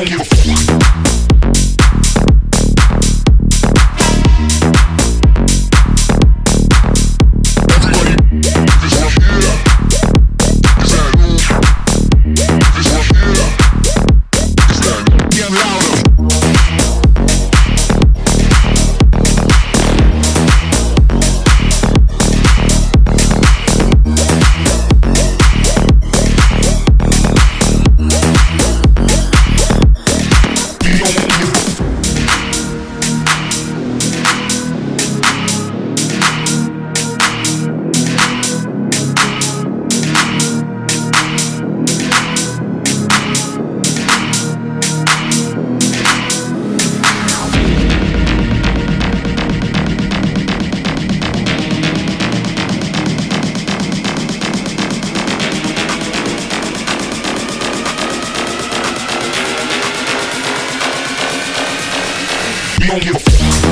don't give a fuck. them loud. be on your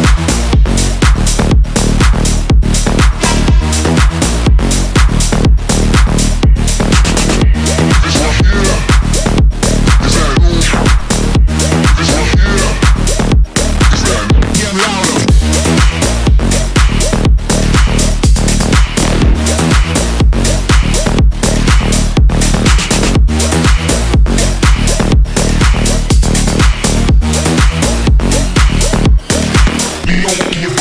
If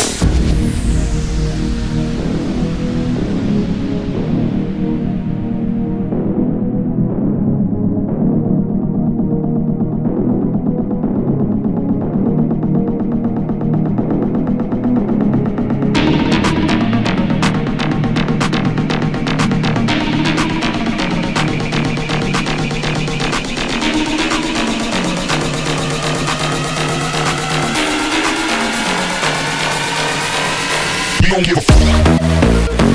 You don't give a fuck.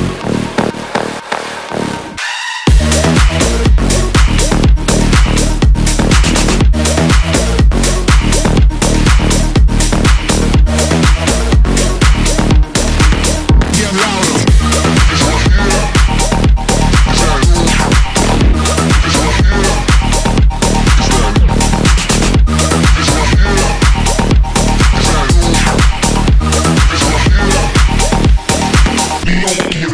California.